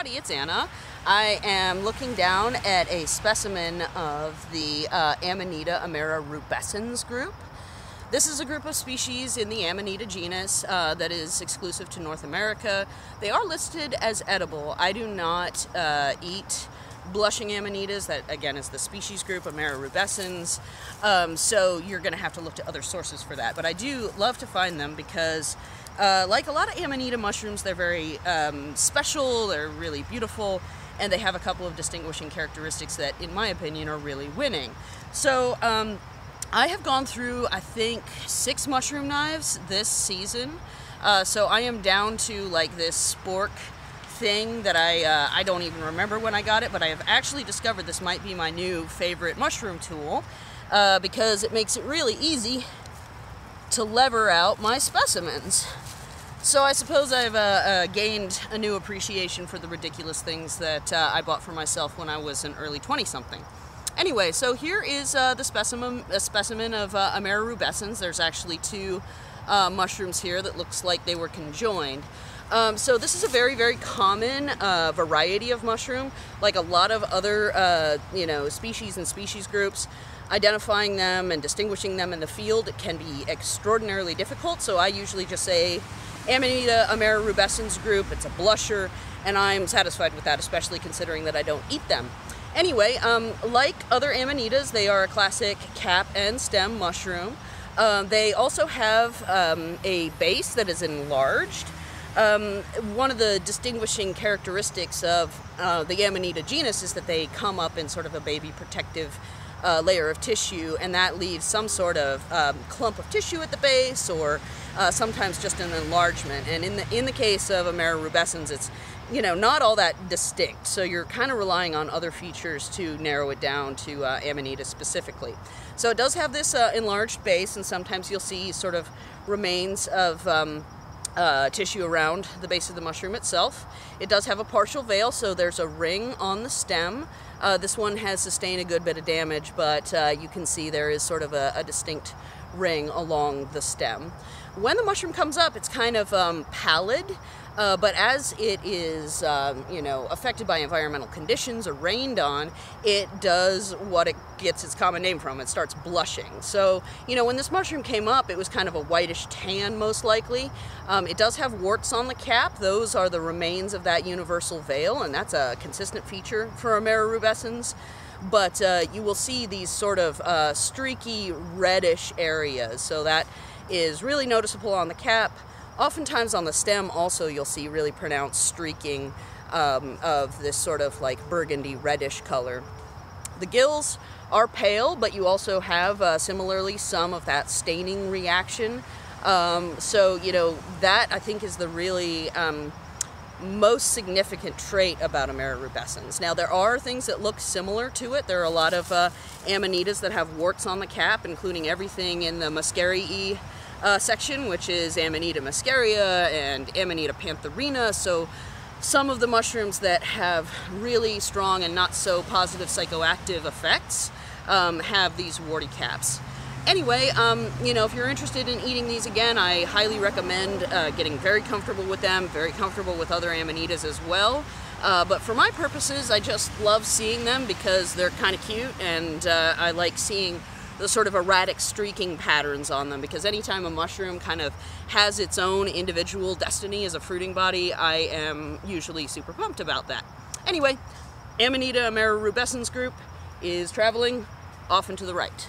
Howdy, it's Anna. I am looking down at a specimen of the uh, Amanita amerirubescens group. This is a group of species in the Amanita genus uh, that is exclusive to North America. They are listed as edible. I do not uh, eat blushing amanitas, that again is the species group, Amerirubescens. Um, so you're going to have to look to other sources for that. But I do love to find them because uh, like a lot of amanita mushrooms, they're very um, special, they're really beautiful, and they have a couple of distinguishing characteristics that, in my opinion, are really winning. So, um, I have gone through, I think, six mushroom knives this season. Uh, so I am down to like this spork thing that I uh, I don't even remember when I got it, but I have actually discovered this might be my new favorite mushroom tool uh, because it makes it really easy to lever out my specimens. So I suppose I've uh, uh, gained a new appreciation for the ridiculous things that uh, I bought for myself when I was an early 20-something. Anyway, so here is uh, the specimen, a specimen of uh, Amerirubescens. There's actually two uh, mushrooms here that looks like they were conjoined. Um, so this is a very, very common uh, variety of mushroom. Like a lot of other, you know, species and species groups, identifying them and distinguishing them in the field can be extraordinarily difficult. So I usually just say Amanita Amerirubescens group. It's a blusher, and I'm satisfied with that, especially considering that I don't eat them. Anyway, um, like other amanitas, they are a classic cap and stem mushroom. Um, they also have um, a base that is enlarged. Um, one of the distinguishing characteristics of uh, the Amanita genus is that they come up in sort of a baby protective uh, layer of tissue, and that leaves some sort of um, clump of tissue at the base, or uh, sometimes just an enlargement. And in the in the case of Amerirubescens, it's you know not all that distinct. So you're kind of relying on other features to narrow it down to uh, Amanita specifically. So it does have this uh, enlarged base, and sometimes you'll see sort of remains of um, uh, tissue around the base of the mushroom itself. It does have a partial veil, so there's a ring on the stem. Uh, this one has sustained a good bit of damage, but uh, you can see there is sort of a, a distinct ring along the stem. When the mushroom comes up, it's kind of um, pallid, uh, but as it is, um, you know, affected by environmental conditions or rained on, it does what it gets its common name from. It starts blushing. So, you know, when this mushroom came up, it was kind of a whitish tan, most likely. Um, it does have warts on the cap. Those are the remains of that universal veil, and that's a consistent feature for Amerirubescens but uh, you will see these sort of uh, streaky reddish areas. So that is really noticeable on the cap. Oftentimes on the stem also you'll see really pronounced streaking um, of this sort of like burgundy reddish color. The gills are pale, but you also have uh, similarly some of that staining reaction. Um, so, you know, that I think is the really um, most significant trait about Amerirubescens. Now, there are things that look similar to it. There are a lot of uh, amanitas that have warts on the cap, including everything in the Muscaria uh, section, which is Amanita muscaria and Amanita pantherina. So some of the mushrooms that have really strong and not so positive psychoactive effects um, have these warty caps. Anyway, um, you know, if you're interested in eating these again, I highly recommend uh, getting very comfortable with them, very comfortable with other amanitas as well. Uh, but for my purposes, I just love seeing them because they're kind of cute and uh, I like seeing the sort of erratic streaking patterns on them because anytime a mushroom kind of has its own individual destiny as a fruiting body, I am usually super pumped about that. Anyway, Amanita Amerirubescens group is traveling off and to the right.